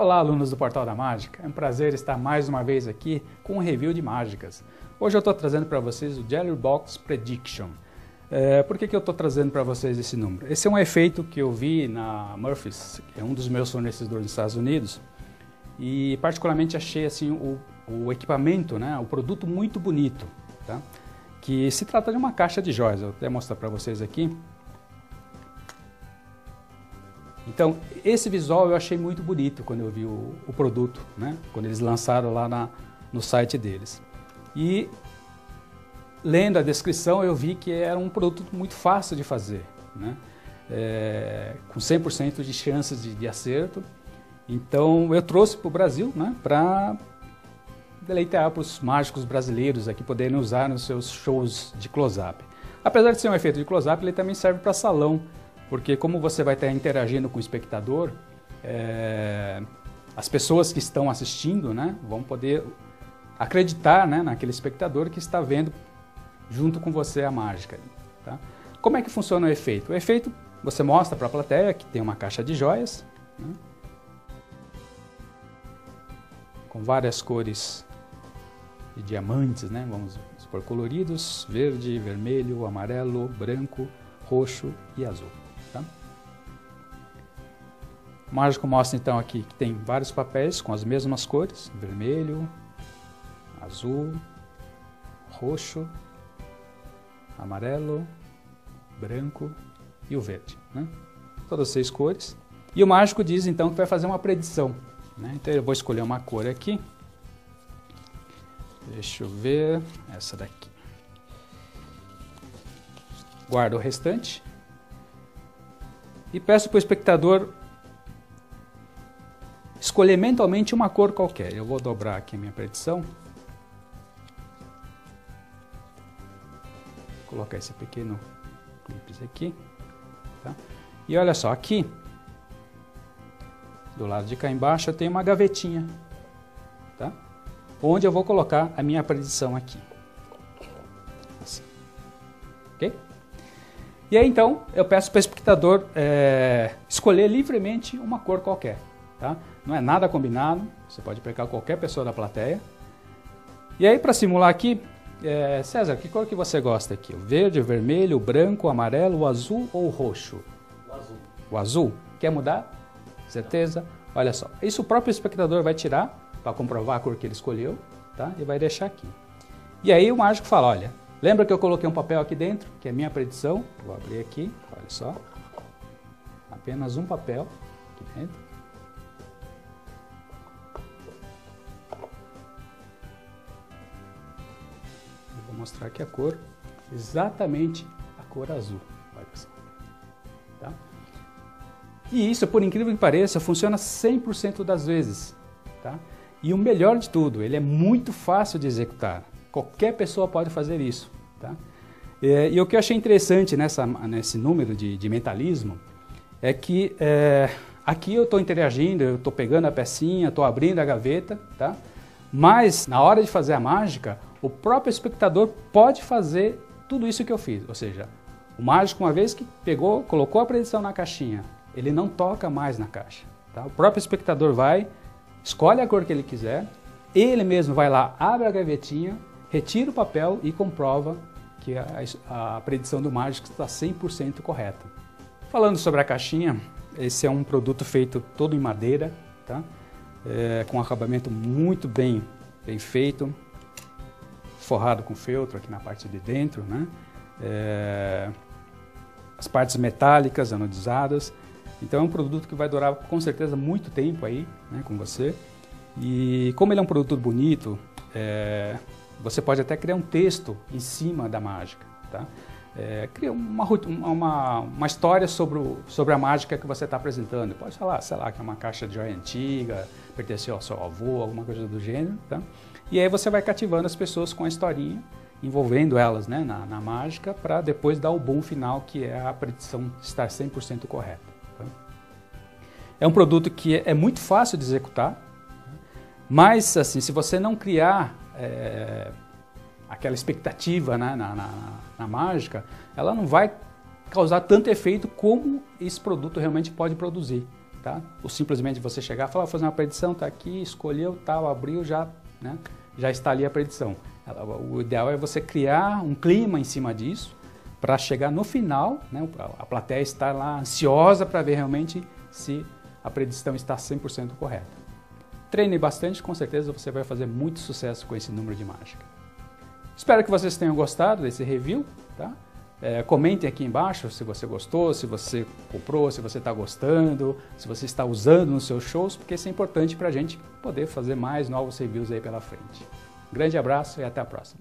Olá, alunos do Portal da Mágica. É um prazer estar mais uma vez aqui com um review de mágicas. Hoje eu estou trazendo para vocês o Jelly Box Prediction. É, por que, que eu estou trazendo para vocês esse número? Esse é um efeito que eu vi na Murphy's, que é um dos meus fornecedores nos Estados Unidos, e particularmente achei assim o, o equipamento, né, o produto muito bonito, tá? que se trata de uma caixa de joias. Eu vou até mostrar para vocês aqui. Então, esse visual eu achei muito bonito quando eu vi o, o produto, né? quando eles lançaram lá na, no site deles. E lendo a descrição, eu vi que era um produto muito fácil de fazer, né? É, com 100% de chances de, de, acerto. Então, eu trouxe para o Brasil né? para deleitar para os mágicos brasileiros aqui poderem usar nos seus shows de close-up. Apesar de ser um efeito de close-up, ele também serve para salão porque como você vai estar interagindo com o espectador, é, as pessoas que estão assistindo né, vão poder acreditar né, naquele espectador que está vendo junto com você a mágica. Tá? Como é que funciona o efeito? O efeito você mostra para a plateia que tem uma caixa de joias, né, com várias cores de diamantes, né, vamos supor coloridos, verde, vermelho, amarelo, branco, roxo e azul. Tá? O mágico mostra então aqui que tem vários papéis com as mesmas cores, vermelho, azul, roxo, amarelo, branco e o verde. Né? Todas as seis cores. E o mágico diz então que vai fazer uma predição. Né? Então eu vou escolher uma cor aqui. Deixa eu ver, essa daqui. Guardo o restante e peço para o espectador escolher mentalmente uma cor qualquer. Eu vou dobrar aqui a minha predição. Vou colocar esse pequeno clipe aqui. Tá? E olha só, aqui, do lado de cá embaixo, eu tenho uma gavetinha. Tá? Onde eu vou colocar a minha predição aqui. E aí então eu peço para o espectador é, escolher livremente uma cor qualquer. Tá? Não é nada combinado, você pode pegar qualquer pessoa da plateia. E aí para simular aqui, é, César, que cor que você gosta aqui? O verde, o vermelho, o branco, o amarelo, o azul ou o roxo? O azul. O azul? Quer mudar? Certeza? Olha só, isso o próprio espectador vai tirar para comprovar a cor que ele escolheu tá? e vai deixar aqui. E aí o mágico fala, olha, Lembra que eu coloquei um papel aqui dentro, que é minha predição? Vou abrir aqui, olha só. Apenas um papel aqui dentro. Eu vou mostrar aqui a cor, exatamente a cor azul. Olha só. Tá? E isso, por incrível que pareça, funciona 100% das vezes. Tá? E o melhor de tudo, ele é muito fácil de executar. Qualquer pessoa pode fazer isso. Tá? É, e o que eu achei interessante nessa, nesse número de, de mentalismo é que é, aqui eu estou interagindo, eu estou pegando a pecinha, estou abrindo a gaveta, tá? mas na hora de fazer a mágica, o próprio espectador pode fazer tudo isso que eu fiz. Ou seja, o mágico, uma vez que pegou, colocou a predição na caixinha, ele não toca mais na caixa. Tá? O próprio espectador vai, escolhe a cor que ele quiser, ele mesmo vai lá, abre a gavetinha, retira o papel e comprova que a, a predição do mágico está 100% correta. Falando sobre a caixinha, esse é um produto feito todo em madeira, tá? É, com acabamento muito bem, bem feito, forrado com feltro aqui na parte de dentro, né? É, as partes metálicas anodizadas. Então é um produto que vai durar com certeza muito tempo aí né, com você. E como ele é um produto bonito, é, você pode até criar um texto em cima da mágica. Tá? É, cria uma, uma, uma história sobre, o, sobre a mágica que você está apresentando. Pode falar, sei lá, que é uma caixa de joia antiga, pertenceu ao seu avô, alguma coisa do gênero. Tá? E aí você vai cativando as pessoas com a historinha, envolvendo elas né, na, na mágica, para depois dar o bom final, que é a predição estar 100% correta. Tá? É um produto que é muito fácil de executar, mas assim, se você não criar é, aquela expectativa né, na, na, na, mágica, ela não vai causar tanto efeito como esse produto realmente pode produzir. tá? Ou simplesmente você chegar e falar, vou fazer uma predição, tá aqui, escolheu, tal, abriu, já, né? já está ali a predição. O ideal é você criar um clima em cima disso para chegar no final, né, a plateia estar lá ansiosa para ver realmente se a predição está 100% correta. Treine bastante, com certeza você vai fazer muito sucesso com esse número de mágica. Espero que vocês tenham gostado desse review. Tá? É, comentem aqui embaixo se você gostou, se você comprou, se você está gostando, se você está usando nos seus shows, porque isso é importante para a gente poder fazer mais novos reviews aí pela frente. Grande abraço e até a próxima.